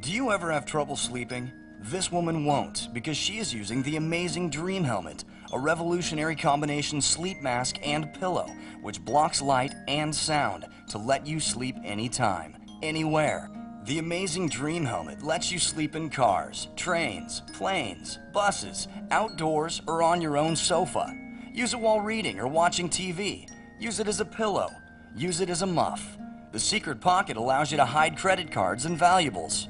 Do you ever have trouble sleeping? This woman won't because she is using the amazing Dreamhelmet, a revolutionary combination sleep mask and pillow which blocks light and sound to let you sleep anytime, anywhere. The amazing Dreamhelmet lets you sleep in cars, trains, planes, buses, outdoors, or on your own sofa. Use it while reading or watching TV. Use it as a pillow. Use it as a muff. The secret pocket allows you to hide credit cards and valuables.